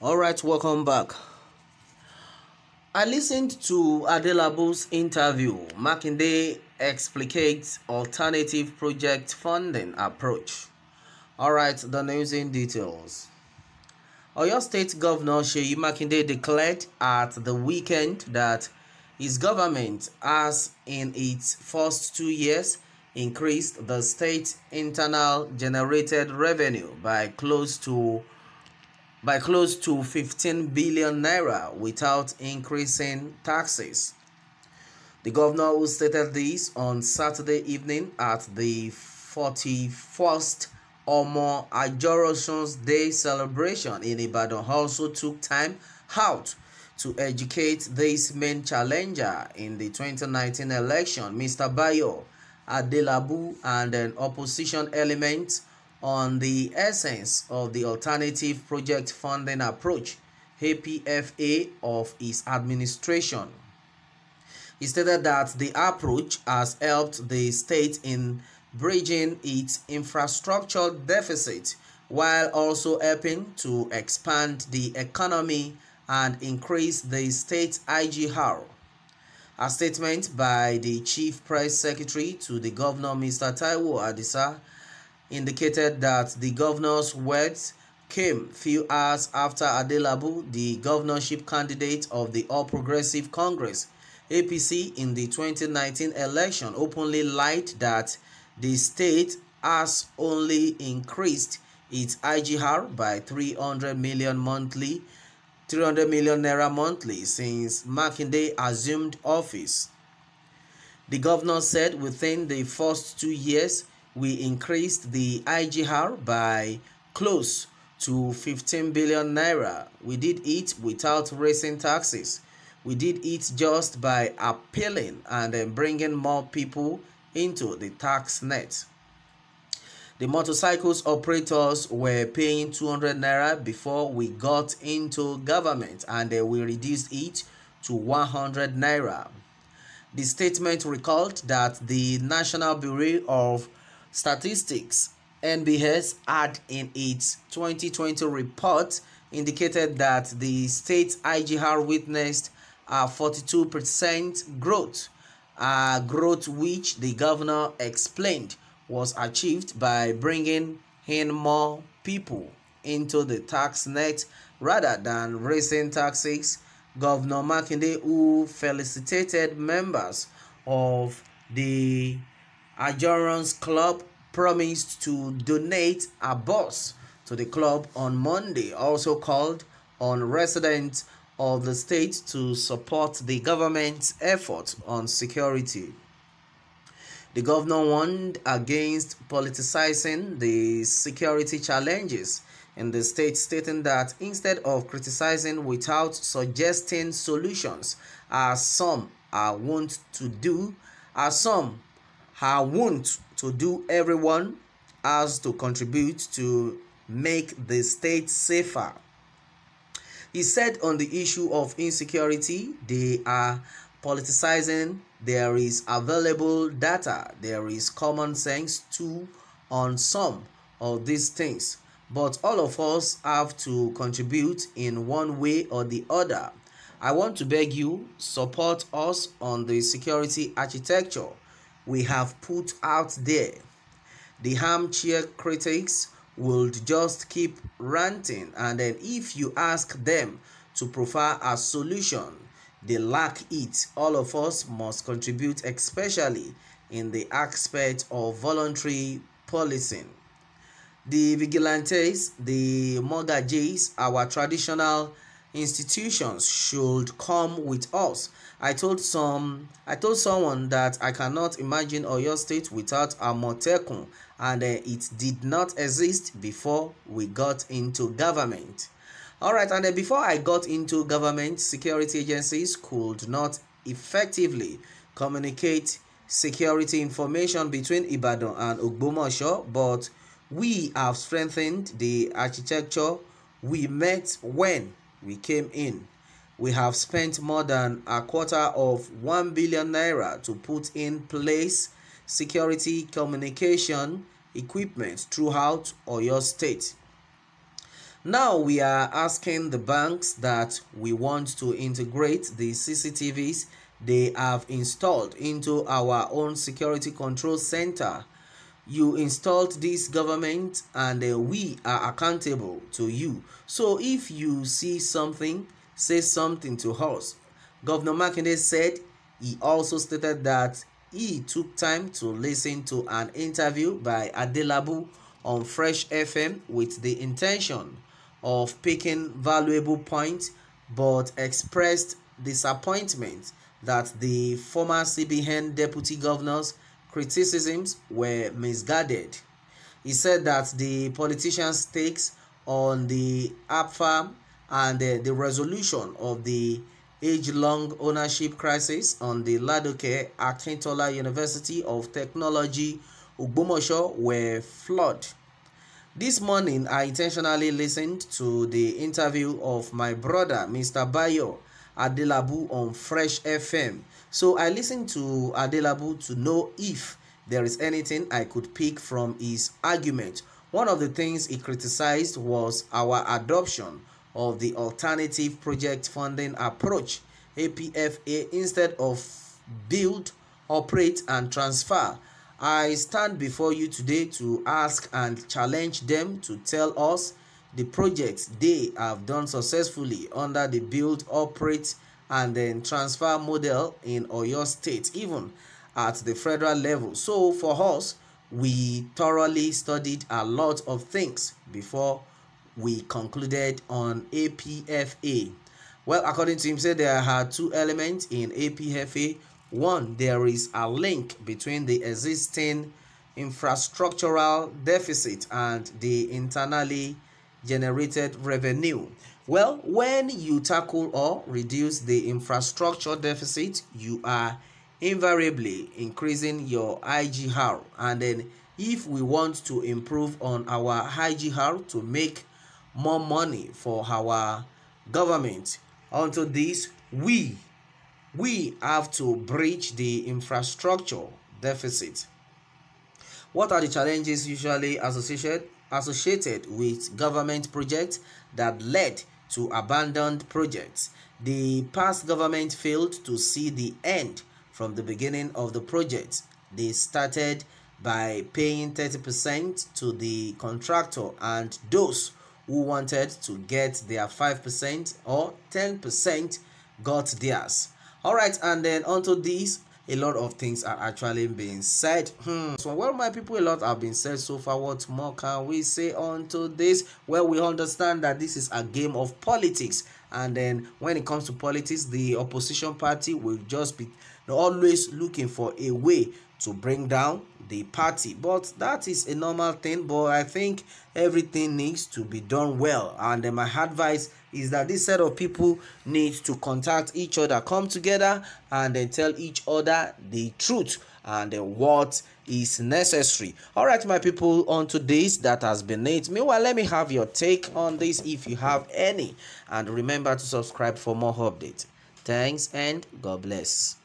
All right, welcome back. I listened to Adelabu's interview. Makinde explicates alternative project funding approach. All right, the news in details. Oyo State Governor Sheyi Makinde declared at the weekend that his government has, in its first two years, increased the state internal generated revenue by close to by close to 15 billion naira without increasing taxes. The governor who stated this on Saturday evening at the 41st Omo Ajorosun's Day celebration in Ibadan also took time out to educate this main challenger in the 2019 election, Mr. Bayo Adelabu, and an opposition element on the essence of the alternative project funding approach APFA of his administration. He stated that the approach has helped the state in bridging its infrastructure deficit while also helping to expand the economy and increase the state IGR. A statement by the chief press secretary to the governor, Mr. Taiwo Adisa, indicated that the governor's words came few hours after Adelabu, the governorship candidate of the All Progressive Congress APC in the 2019 election, openly lied that the state has only increased its IGR by 300 million monthly 300 million naira monthly since Makinde assumed office. The governor said within the first two years, we increased the IGR by close to 15 billion naira. We did it without raising taxes. We did it just by appealing and bringing more people into the tax net. The motorcycles operators were paying 200 naira before we got into government and we reduced it to 100 naira. The statement recalled that the National Bureau of Statistics NBS had in its 2020 report indicated that the state IGR witnessed a 42% growth, a growth which the governor explained was achieved by bringing in more people into the tax net rather than raising taxes. Governor Makinde, who felicitated members of the Ajorosun Club, promised to donate a bus to the club on Monday, also called on residents of the state to support the government's efforts on security. The governor warned against politicizing the security challenges in the state, stating that instead of criticizing without suggesting solutions, as some are wont to do, as some are wont to do, everyone has to contribute to make the state safer. He said on the issue of insecurity, they are politicizing there is available data. There is common sense too on some of these things. But all of us have to contribute in one way or the other. I want to beg you support us on the security architecture we have put out there. The armchair critics will just keep ranting and then if you ask them to provide a solution they lack it. All of us must contribute, especially in the aspect of voluntary policing. The vigilantes, the mortgages, our traditional institutions should come with us. I told some I told someone that I cannot imagine Oyo State without Amotekun and uh, it did not exist before we got into government. All right, and before I got into government, security agencies could not effectively communicate security information between Ibadan and Ogbomoso, but we have strengthened the architecture we met when we came in. We have spent more than a quarter of 1 billion naira to put in place security communication equipment throughout Oyo State. Now we are asking the banks that we want to integrate the CCTVs they have installed into our own security control center. You installed this government and uh, we are accountable to you. So if you see something, say something to us. Governor Makinde said he also stated that he took time to listen to an interview by Adelabu on Fresh FM with the intention of picking valuable points but expressed disappointment that the former CBN deputy governor's criticisms were misguided. He said that the politicians' takes on the APFA and uh, the resolution of the age-long ownership crisis on the Ladoke Akintola University of Technology, Ugbomoso were flawed. This morning, I intentionally listened to the interview of my brother, Mr. Bayo, Adelabu on Fresh FM. So I listened to Adelabu to know if there is anything I could pick from his argument. One of the things he criticized was our adoption of the alternative project funding approach APFA instead of build, operate and transfer. I stand before you today to ask and challenge them to tell us the projects they have done successfully under the build, operate, and then transfer model in Oyo State, even at the federal level. So for us, we thoroughly studied a lot of things before we concluded on APFA. Well, according to him, said there are two elements in APFA. One, there is a link between the existing infrastructural deficit and the internally generated revenue. Well, when you tackle or reduce the infrastructure deficit, you are invariably increasing your IGR. And then if we want to improve on our IGR to make more money for our government, onto this, we we have to bridge the infrastructure deficit. What are the challenges usually associated associated with government projects that led to abandoned projects. The past government failed to see the end from the beginning of the project. They started by paying 30% to the contractor and those who wanted to get their 5% or 10% got theirs. All right, and then onto this, a lot of things are actually being said. Hmm. So, well, my people, a lot have been said so far. What more can we say onto this? Well, we understand that this is a game of politics, and then when it comes to politics, the opposition party will just be always looking for a way to bring down the party. But that is a normal thing but i think everything needs to be done well. And uh, my advice is that this set of people need to contact each other come together and then tell each other the truth and uh, what is necessary. All right my people on to this that has been it. Meanwhile let me have your take on this if you have any. And remember to subscribe for more updates. Thanks and god bless